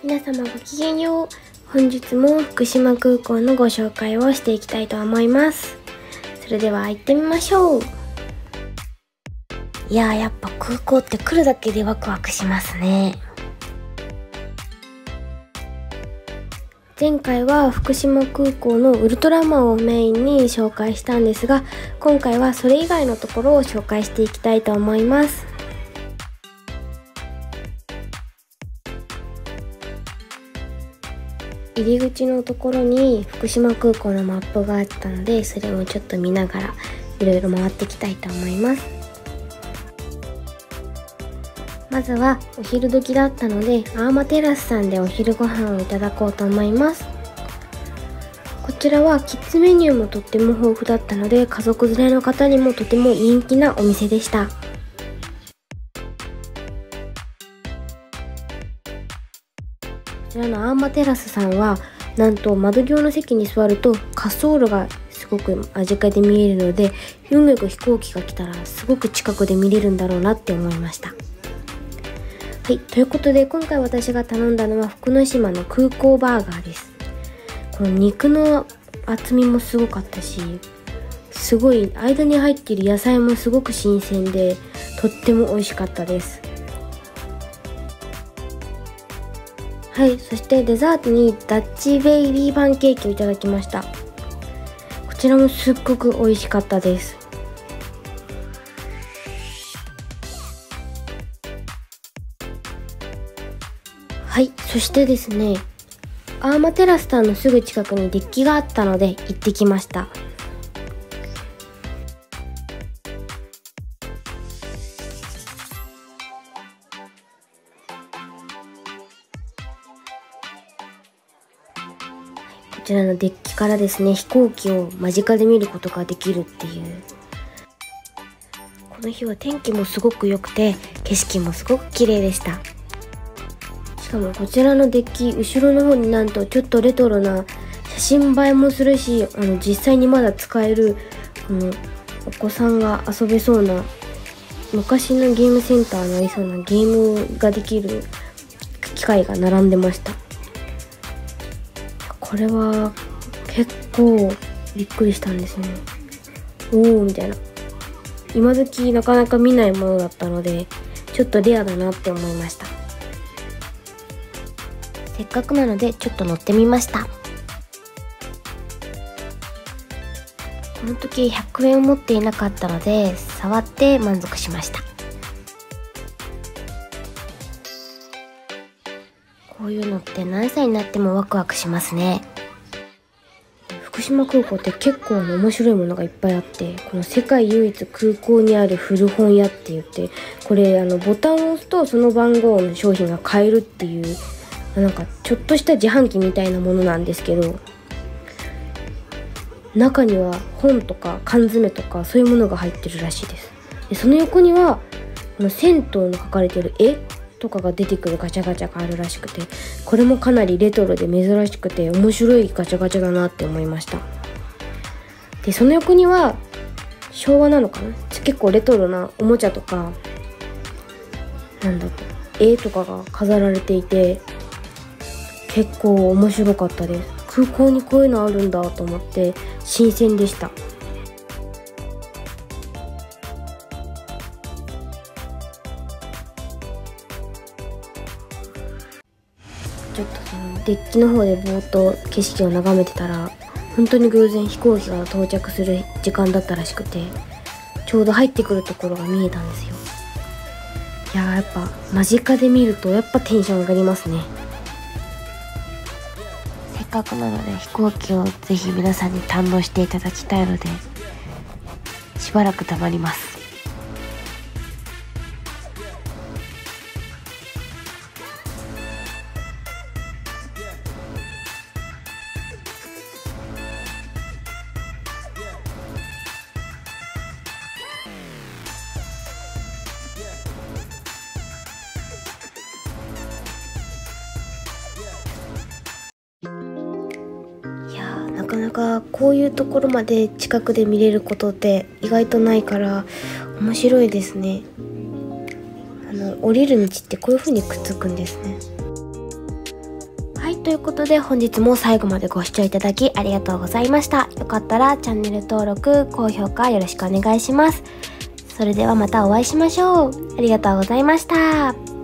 皆様ごきげんよう。本日も福島空港のご紹介をしていきたいと思います。それでは行ってみましょう。いややっぱ空港って来るだけでワクワクしますね。前回は福島空港のウルトラマンをメインに紹介したんですが今回はそれ以外のところを紹介していきたいと思います。入り口のところに福島空港のマップがあったのでそれもちょっと見ながらいろいろ回っていきたいと思います。まずはお昼時だったのでアーマテラスさんでお昼ご飯をいただこうと思います。こちらはキッズメニューもとっても豊富だったので家族連れの方にもとても人気なお店でした。のアーマテラスさんはなんと窓際の席に座ると滑走路がすごく間近で見えるので運よく飛行機が来たらすごく近くで見れるんだろうなって思いました。はいということで今回私が頼んだのは福之島の空港バーガーです。この肉の厚みもすごかったしすごい間に入っている野菜もすごく新鮮でとっても美味しかったです。はいそしてデザートにダッチベイビーパンケーキをいただきました。こちらもすっごく美味しかったです。はいそしてですねアーマテラスターのすぐ近くにデッキがあったので行ってきました。ちらのデッキからですね飛行機を間近で見ることができるっていう。この日は天気もすごく良くて景色もすごく綺麗でした。しかもこちらのデッキ後ろの方になんとちょっとレトロな写真映えもするしあの実際にまだ使えるこのお子さんが遊べそうな昔のゲームセンターにありそうなゲームができる機械が並んでました。これは結構びっくりしたんですね。おおみたいな。今時なかなか見ないものだったのでちょっとレアだなって思いました。せっかくなのでちょっと乗ってみました。この時100円を持っていなかったので触って満足しました。ういうのって何歳になってもワクワクしますね。福島空港って結構面白いものがいっぱいあってこの世界唯一空港にある古本屋って言ってこれあのボタンを押すとその番号の商品が買えるっていうなんかちょっとした自販機みたいなものなんですけど中には本とか缶詰とかそういうものが入ってるらしいです。でその横にはこの銭湯の描かれてる絵とかが出てくるガチャガチャがあるらしくてこれもかなりレトロで珍しくて面白いガチャガチャだなって思いました。でその横には昭和なのかな？結構レトロなおもちゃとかなんだろう絵とかが飾られていて結構面白かったです。空港にこういうのあるんだと思って新鮮でした。ちょっとそのデッキの方でぼーっと景色を眺めてたら本当に偶然飛行機が到着する時間だったらしくてちょうど入ってくるところが見えたんですよ。いややっぱ間近で見るとやっぱテンション上がりますね。せっかくなので飛行機をぜひ皆さんに堪能していただきたいのでしばらく黙ります。かなかこういうところまで近くで見れることって意外とないから面白いですねあの降りる道ってこういう風にくっつくんですねはいということで本日も最後までご視聴いただきありがとうございました。よかったらチャンネル登録、高評価よろしくお願いします。それではまたお会いしましょう。ありがとうございました。